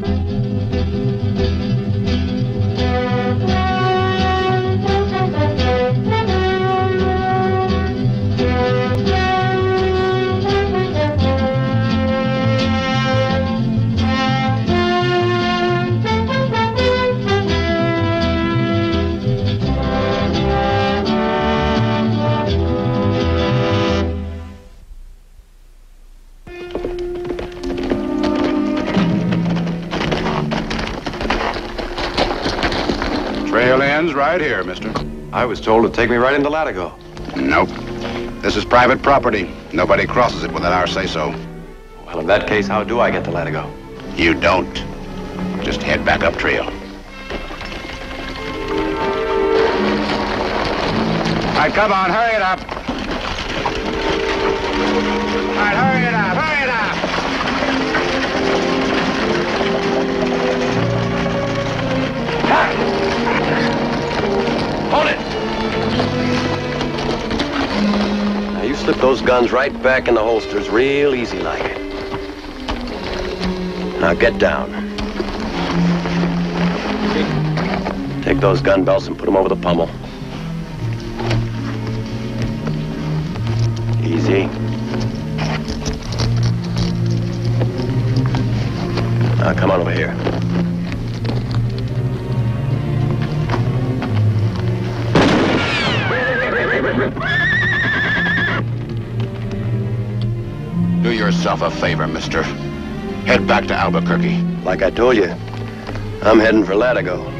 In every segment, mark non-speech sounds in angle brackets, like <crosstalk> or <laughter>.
Trail right here, mister. I was told to take me right into Latigo. Nope. This is private property. Nobody crosses it without our say-so. Well, in that case, how do I get to Latigo? You don't. Just head back up trail. All right, come on, hurry it up. All right, hurry it up, hurry it up. Hold it! Now, you slip those guns right back in the holsters real easy like. Now, get down. Take those gun belts and put them over the pommel. Easy. Now, come on over here. Yourself a favor, mister. Head back to Albuquerque. Like I told you, I'm heading for Latigo.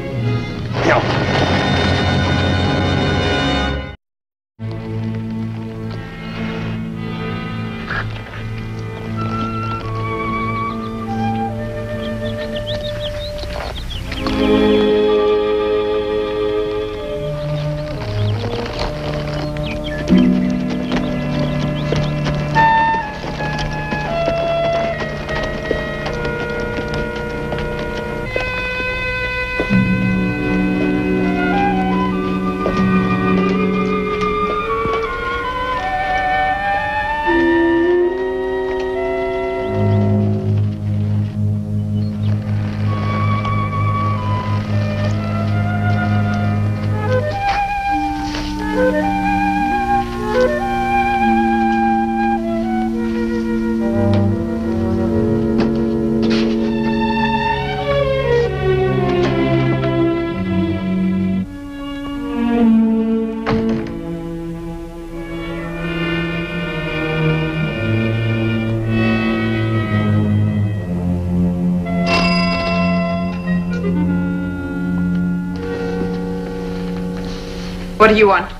What do you want?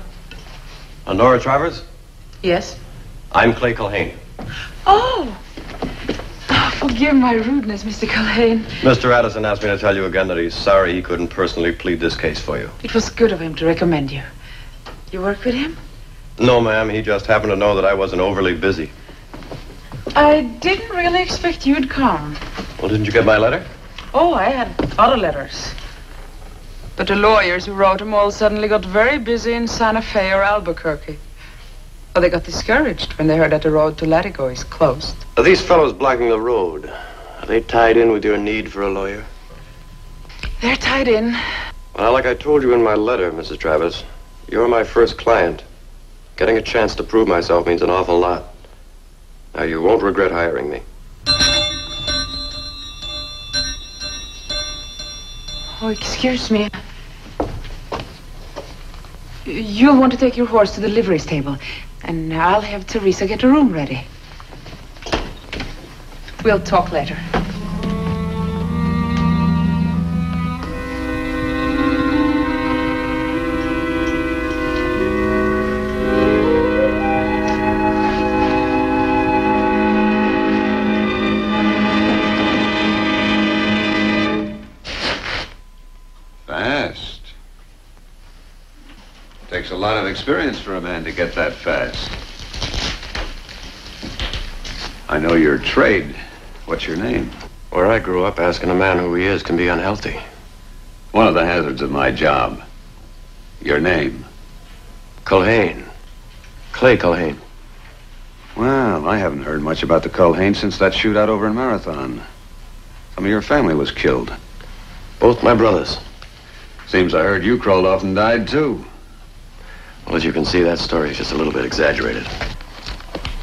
Honora Travers, Yes? I'm Clay Culhane. Oh! Oh, Forgive my rudeness, Mr. Culhane. Mr. Addison asked me to tell you again that he's sorry he couldn't personally plead this case for you. It was good of him to recommend you. You work with him? No, ma'am, he just happened to know that I wasn't overly busy. I didn't really expect you'd come. Well, didn't you get my letter? Oh, I had other letters. But the lawyers who wrote them all suddenly got very busy in Santa Fe or Albuquerque. Well, they got discouraged when they heard that the road to Latigo is closed. Are these fellows blocking the road? Are they tied in with your need for a lawyer? They're tied in. Well, like I told you in my letter, Mrs. Travers, you're my first client. Getting a chance to prove myself means an awful lot. Now, you won't regret hiring me. Oh, excuse me. You'll want to take your horse to the livery stable, and I'll have Teresa get a room ready. We'll talk later. Experience for a man to get that fast. I know your trade. What's your name? Where I grew up, asking a man who he is can be unhealthy. One of the hazards of my job. Your name? Culhane. Clay Culhane. Well, I haven't heard much about the Culhane since that shootout over in Marathon. Some of your family was killed. Both my brothers. Seems I heard you crawled off and died, too. Well, as you can see, that story is just a little bit exaggerated.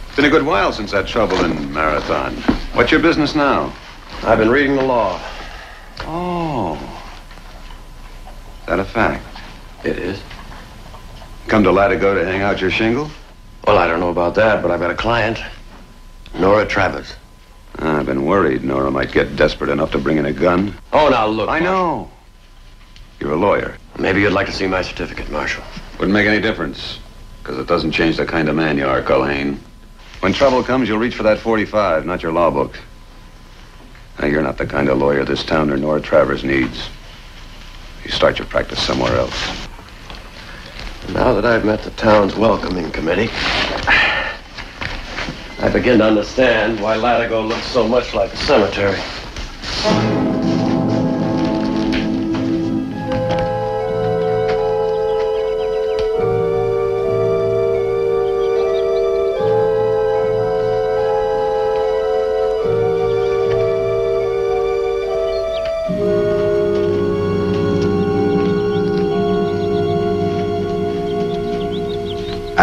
It's been a good while since that trouble in Marathon. What's your business now? I've been reading the law. Oh. Is that a fact? It is. Come to Latigo to hang out your shingle? Well, I don't know about that, but I've got a client. Nora Travers. Ah, I've been worried Nora might get desperate enough to bring in a gun. Oh, now look. I know. You're a lawyer. Maybe you'd like to see my certificate, Marshal. Wouldn't make any difference, because it doesn't change the kind of man you are, Culhane. When trouble comes, you'll reach for that 45, not your law book. Now, you're not the kind of lawyer this town or Nora Travers needs. You start your practice somewhere else. Now that I've met the town's welcoming committee, I begin to understand why Latigo looks so much like a cemetery.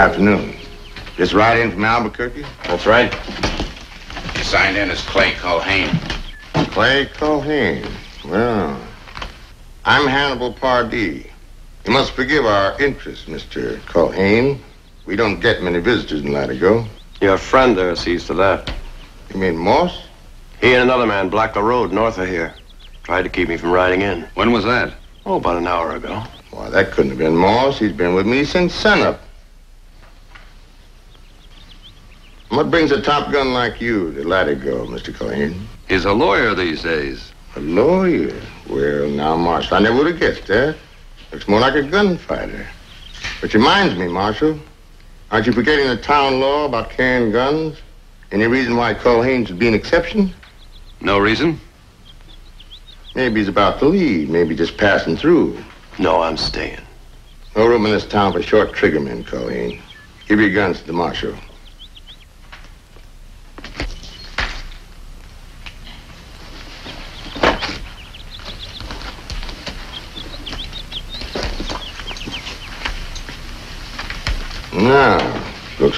Afternoon. Just ride in from Albuquerque? That's right. You signed in as Clay Culhane. Clay Culhane. Well, I'm Hannibal Pardee. You must forgive our interest, Mr. Culhane. We don't get many visitors in Latigo. Your friend there sees to that. You mean Moss? He and another man blocked the road north of here. Tried to keep me from riding in. When was that? Oh, about an hour ago. Why, that couldn't have been Moss. He's been with me since sunup. What brings a top gun like you to Latigo, Mr. Culhane? He's a lawyer these days. A lawyer? Well, now, Marshal, I never would have guessed that. Looks more like a gunfighter. Which reminds me, Marshal, aren't you forgetting the town law about carrying guns? Any reason why Culhane should be an exception? No reason? Maybe he's about to leave. Maybe just passing through. No, I'm staying. No room in this town for short triggermen, Culhane. Give your guns to the Marshal.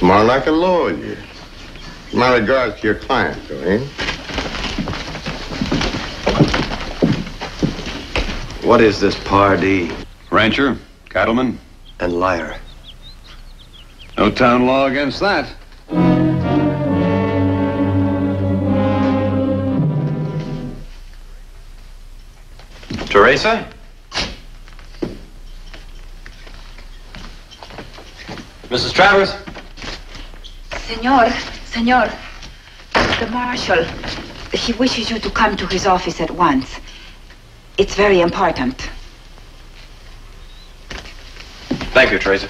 Now, looks more like a lawyer. My regards to your client, Culhane. What is this Pardee Rancher? Cattleman? and liar? No town law against that. Teresa? Mrs. Travers? Senor, senor, the marshal, he wishes you to come to his office at once. It's very important. Thank you, Teresa.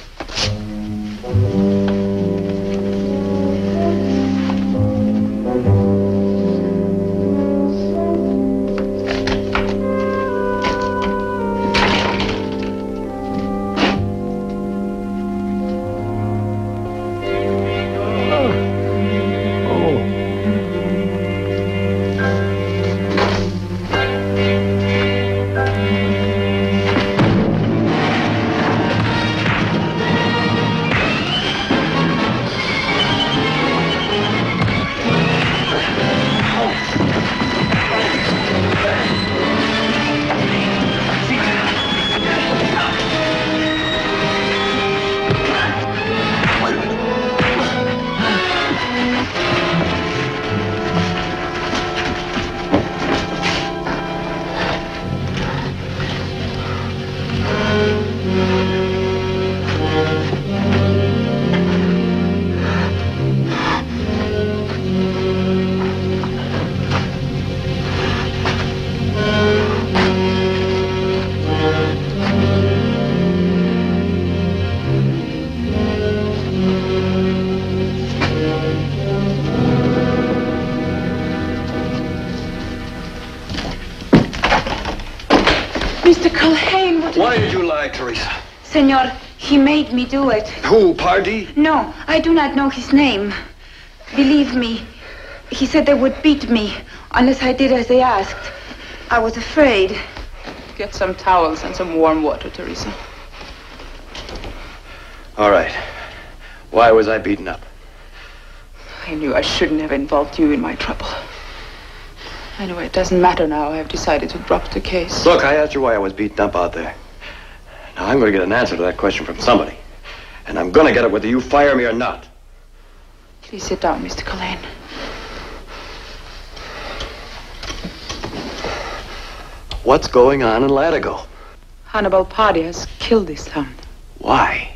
Made me do it. Who, Pardee? No, I do not know his name. Believe me, he said they would beat me unless I did as they asked. I was afraid. Get some towels and some warm water, Teresa. All right. Why was I beaten up? I knew I shouldn't have involved you in my trouble. Anyway, it doesn't matter now. I've decided to drop the case. Look, I asked you why I was beaten up out there. Now, I'm going to get an answer to that question from somebody. And I'm going to get it whether you fire me or not. Please sit down, Mr. Culhane. What's going on in Latigo? Hannibal Pardee has killed his son. Why?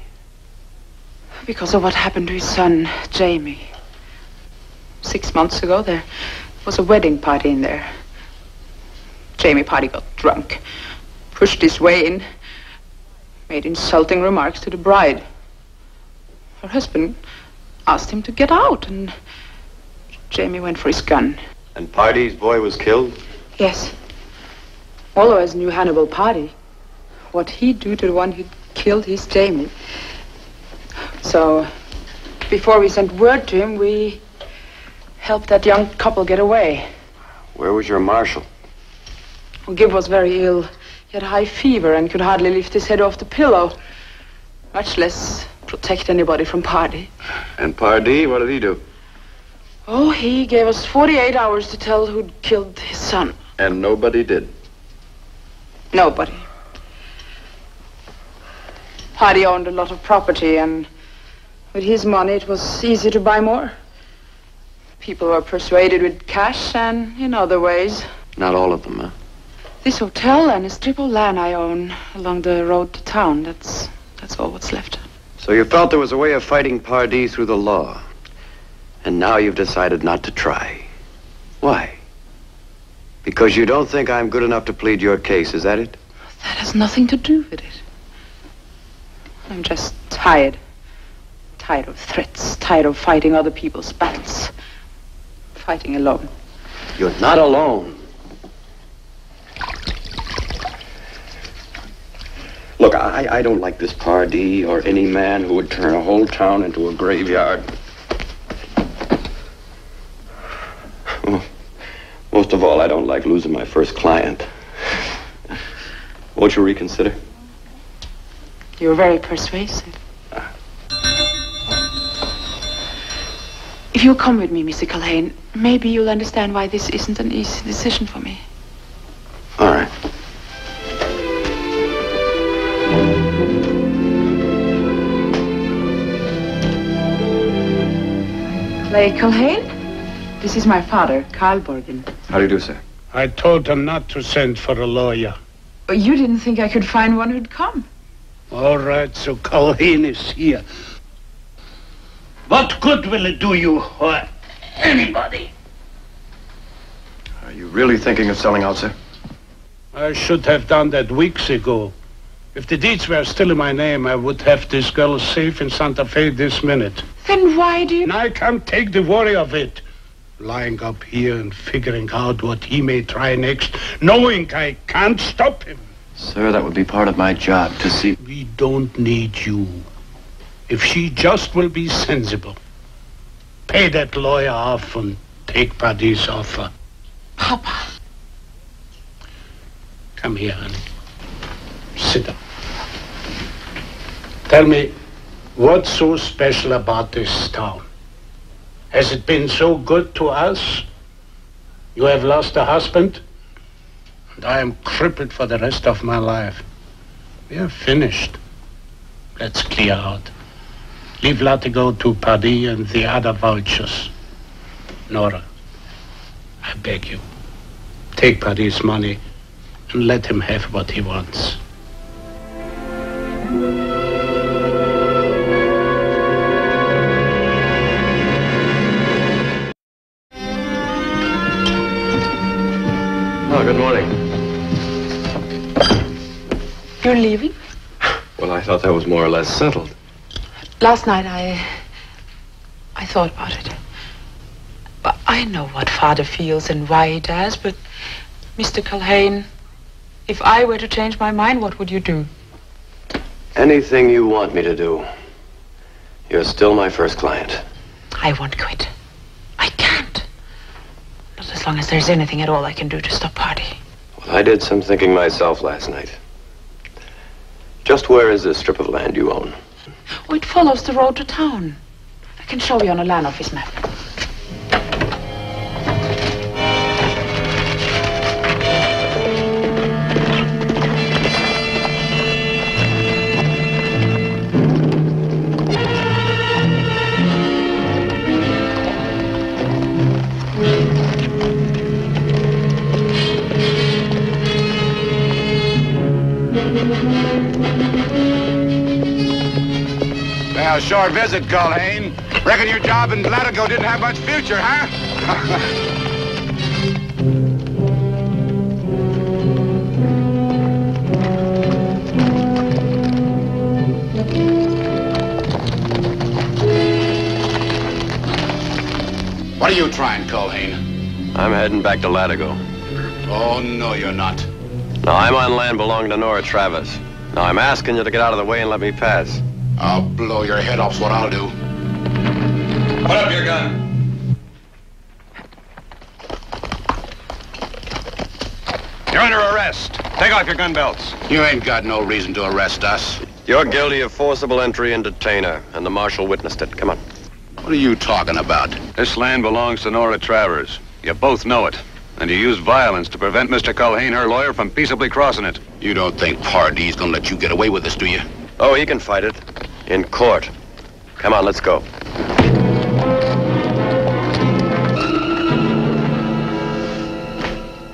because of what happened to his son, Jamie. Six months ago, there was a wedding party in there. Jamie Pardee got drunk, pushed his way in, made insulting remarks to the bride. Her husband asked him to get out, and Jamie went for his gun. And Pardee's boy was killed? Yes. All of knew Hannibal Pardee. What he'd do to the one who'd killed his Jamie. So, before we sent word to him, we helped that young couple get away. Where was your marshal? Gibb was very ill. He had high fever and could hardly lift his head off the pillow, much less protect anybody from Pardee. And Pardee, what did he do? Oh, he gave us 48 hours to tell who'd killed his son. And nobody did. Nobody. Pardee owned a lot of property, and with his money, it was easy to buy more. People were persuaded with cash and in other ways. Not all of them, huh? This hotel and a strip of land I own along the road to town, that's, that's all what's left. So you felt there was a way of fighting Pardee through the law. And now you've decided not to try. Why? Because you don't think I'm good enough to plead your case, is that it? That has nothing to do with it. I'm just tired. Tired of threats, tired of fighting other people's battles. Fighting alone. You're not alone. Look, I, I don't like this Pardee or any man who would turn a whole town into a graveyard. Most of all, I don't like losing my first client. Won't you reconsider? You're very persuasive. If you'll come with me, Mr. Culhane, maybe you'll understand why this isn't an easy decision for me. Clay Culhane? This is my father, Carl Borgen. How do you do, sir? I told him not to send for a lawyer. Oh, You didn't think I could find one who'd come. All right, so Culhane is here. What good will it do you or anybody? Are you really thinking of selling out, sir? I should have done that weeks ago. If the deeds were still in my name, I would have this girl safe in Santa Fe this minute. Then why do you... And I can't take the worry of it. Lying up here and figuring out what he may try next, knowing I can't stop him. Sir, that would be part of my job to see. We don't need you. If she just will be sensible, pay that lawyer off and take Pardee's offer. Papa. Come here, honey. Sit down. Tell me, what's so special about this town? Has it been so good to us? You have lost a husband, and I am crippled for the rest of my life. We are finished. Let's clear out. Leave Latigo to Pardee and the other vultures. Nora, I beg you, take Pardee's money and let him have what he wants. You're leaving? Well, I thought that was more or less settled. Last night I... I thought about it. But I know what father feels and why he does, but... Mr. Culhane, if I were to change my mind, what would you do? Anything you want me to do. You're still my first client. I won't quit. I can't. Not as as long as there's anything at all I can do to stop Pardee. Well, I did some thinking myself last night. Just where is this strip of land you own? Oh, it follows the road to town. I can show you on a land office map. Short visit, Culhane. Reckon your job in Latigo didn't have much future, huh? <laughs> what are you trying, Culhane? I'm heading back to Latigo. Oh, no, you're not. Now, I'm on land belonging to Nora Travers. Now, I'm asking you to get out of the way and let me pass. I'll blow your head off's what I'll do. Put up your gun. You're under arrest. Take off your gun belts. You ain't got no reason to arrest us. You're guilty of forcible entry and detainer, and the marshal witnessed it. Come on. What are you talking about? This land belongs to Nora Travers. You both know it. And you used violence to prevent Mr. Culhane, her lawyer, from peaceably crossing it. You don't think Pardee's gonna let you get away with this, do you? Oh, he can fight it. In court. Come on, let's go.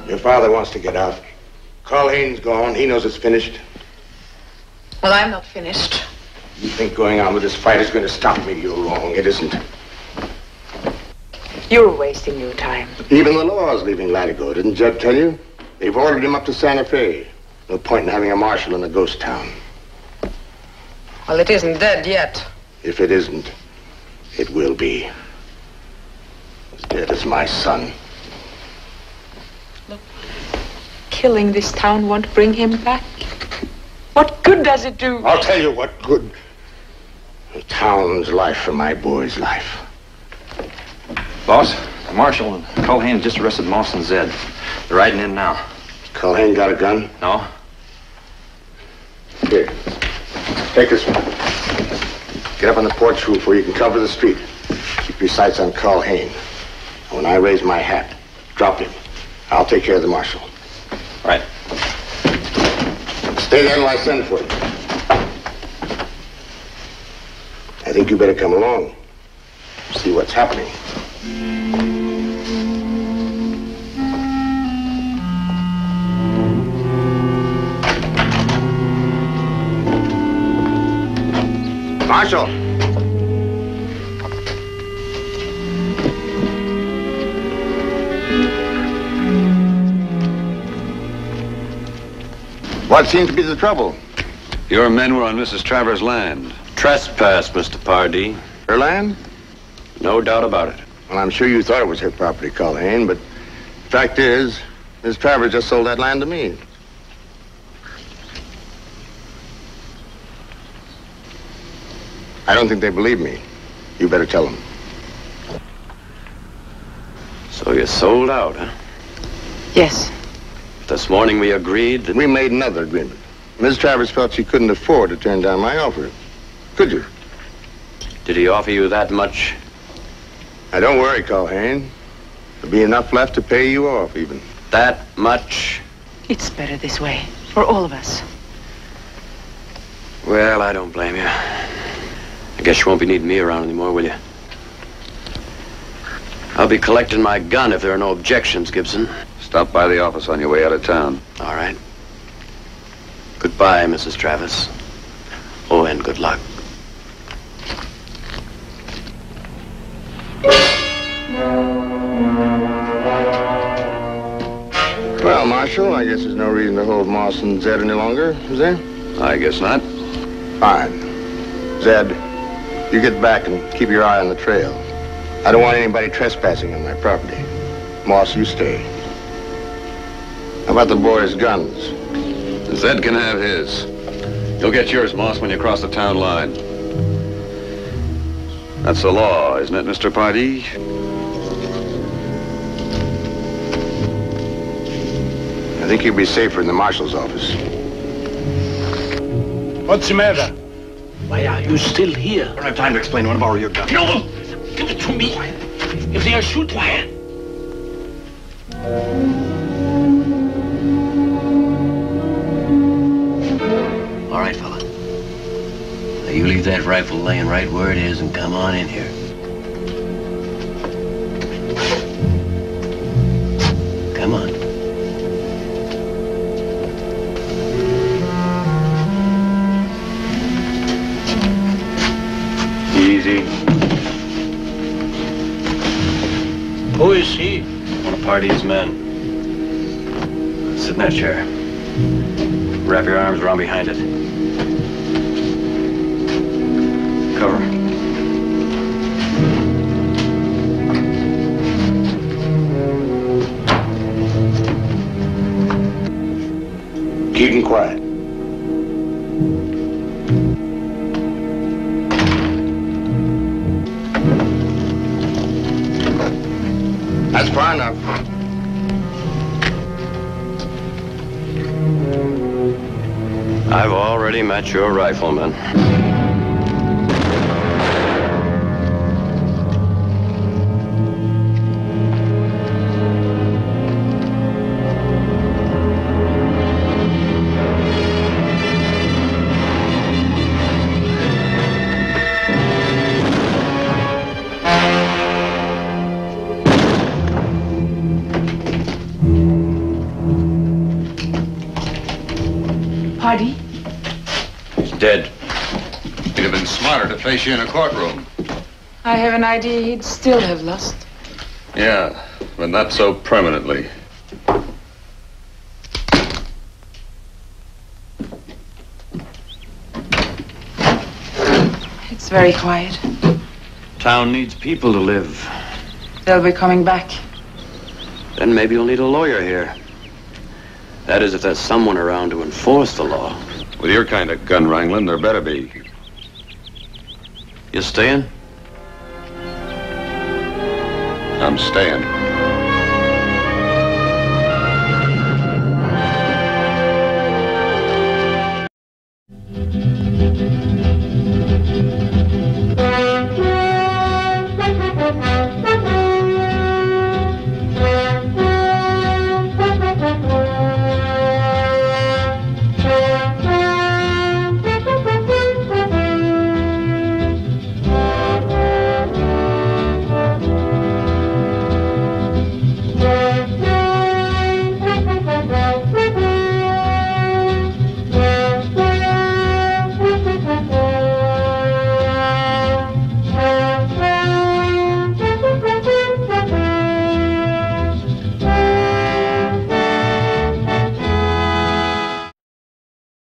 Your father wants to get out. Carl Haynes gone. He knows it's finished. Well, I'm not finished. You think going on with this fight is going to stop me? You're wrong. It isn't. You're wasting your time. Even the law's leaving Latigo. Didn't Judd tell you? They've ordered him up to Santa Fe. No point in having a marshal in a ghost town. Well, it isn't dead yet. If it isn't, it will be. As dead as my son. Look, killing this town won't bring him back. What good does it do? I'll tell you what good. The town's life for my boy's life. Boss, the marshal and Culhane just arrested Moss and Zed. They're riding in now. Culhane got a gun? No? Here. Take this one. Get up on the porch roof where you can cover the street. Keep your sights on Carl Hain. And when I raise my hat, drop him. I'll take care of the marshal. All right. Stay there until I send for you. I think you better come along. See what's happening. Marshal. What seems to be the trouble? Your men were on Mrs. Travers' land. Trespass, Mr. Pardee. Her land? No doubt about it. Well, I'm sure you thought it was her property, Culhane, but the fact is, Miss Travers just sold that land to me. I don't think they believe me. You better tell them. So you're sold out, huh? Yes. This morning we agreed that... We made another agreement. Miss Travers felt she couldn't afford to turn down my offer. Could you? Did he offer you that much? Now, don't worry, Culhane. There'll be enough left to pay you off, even. That much? It's better this way. For all of us. Well, I don't blame you. I guess you won't be needing me around anymore, will you? I'll be collecting my gun if there are no objections, Gibson. Stop by the office on your way out of town. All right. Goodbye, Mrs. Travers. Oh, and good luck. Well, Marshal, I guess there's no reason to hold Moss and Zed any longer, is there? I guess not. Fine. Zed, you get back and keep your eye on the trail. I don't want anybody trespassing on my property. Moss, you stay. How about the boys' guns? Zed can have his. You'll get yours, Moss, when you cross the town line. That's the law, isn't it, Mr. Pardee? I think you'll be safer in the marshal's office. What's the matter? Why are you still here? I don't have time to explain. I want to borrow your gun. No! Give it to me. If they are shooting... Quiet. All right, fella. Now you leave that rifle laying right where it is and come on in here. Pardee's men. Sit in that chair. Wrap your arms around behind it. Cover. Keep him quiet. Far enough. I've already met your rifleman. He'd have been smarter to face you in a courtroom. I have an idea he'd still have lost. Yeah, but not so permanently. It's very quiet. Town needs people to live. They'll be coming back. Then maybe you'll need a lawyer here. That is, if there's someone around to enforce the law. With your kind of gun wrangling, there better be. You staying? I'm staying.